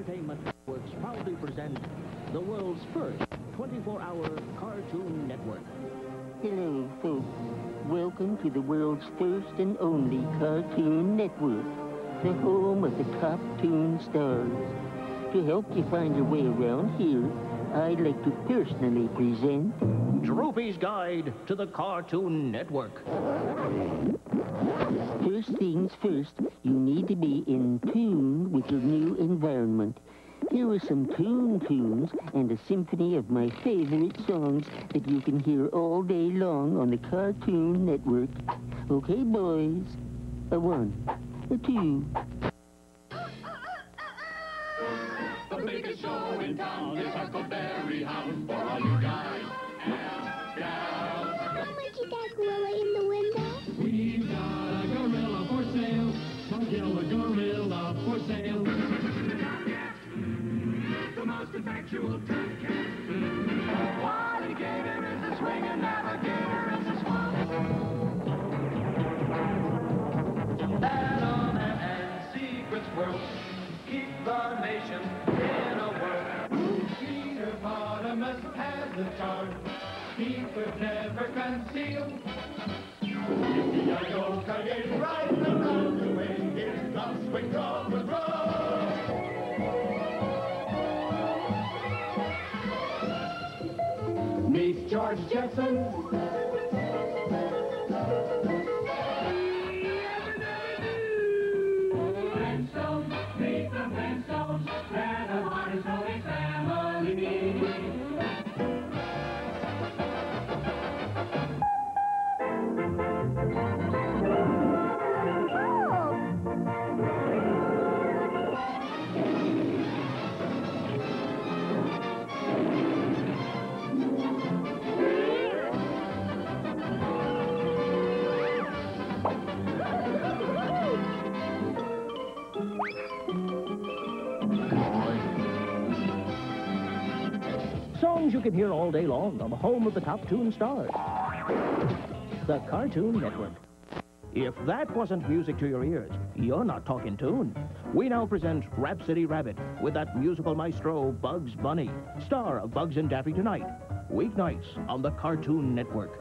Entertainment Networks proudly present the world's first 24-hour cartoon network. Hello, folks. Welcome to the world's first and only Cartoon Network, the home of the top toon stars. To help you find your way around here, I'd like to personally present Droopy's Guide to the Cartoon Network. First things first, you need to be in tune with your new environment. Here are some tune tunes and a symphony of my favorite songs that you can hear all day long on the Cartoon Network. Okay, boys? A one, a two. The biggest show in town is Huckleberry Hound for all you guys The most effectual Top Cat. Alligator is a swinging navigator is a swamp. Batman and Secret Squirrel keep the nation in a whirl. Peter Potamus has a charm he could never conceal. Yippee-yi-yo, Coyote riding around George Jetson. Songs you can hear all day long on the home of the top toon stars. The Cartoon Network. If that wasn't music to your ears, you're not talking tune. We now present Rhapsody Rabbit with that musical maestro, Bugs Bunny, star of Bugs and Daffy Tonight. Weeknights on the Cartoon Network.